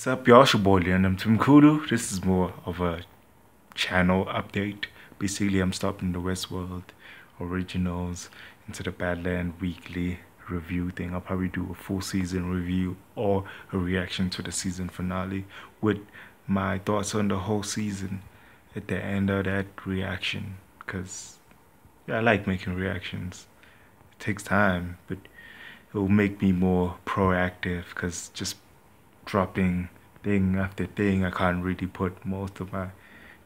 What's up, y'all? It's your boy Mthimkhulu. This is more of a channel update. Basically, I'm stopping the Westworld originals into the Badland weekly review thing. I'll probably do a full season review or a reaction to the season finale with my thoughts on the whole season at the end of that reaction. Because I like making reactions. It takes time, but it will make me more proactive because just dropping thing after thing. I can't really put most of my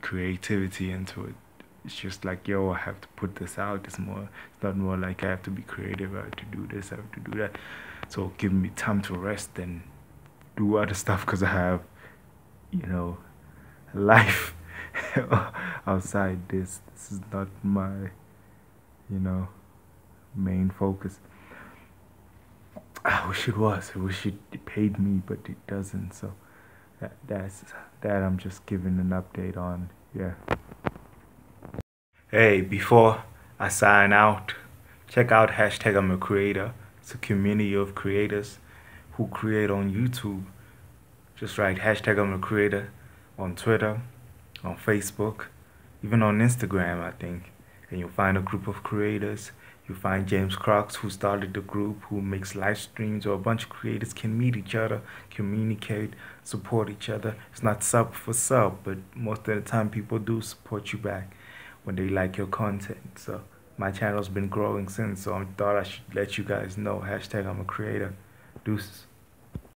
creativity into it. It's just like, yo, I have to put this out. It's more, it's not more like I have to be creative. I have to do this. I have to do that. So give me time to rest and do other stuff because I have, you know, life outside this. This is not my, you know, main focus. I wish it was. I wish it paid me, but it doesn't. So that, that's that. I'm just giving an update on. Yeah. Hey, before I sign out, check out hashtag I'm a creator. It's a community of creators who create on YouTube. Just write hashtag I'm a creator on Twitter, on Facebook, even on Instagram, I think. You'll find a group of creators you find James Crocs, who started the group, who makes live streams, or a bunch of creators can meet each other, communicate, support each other. It's not sub for sub, but most of the time people do support you back when they like your content. So my channel's been growing since, so I thought I should let you guys know. Hashtag I'm a creator. Deuces.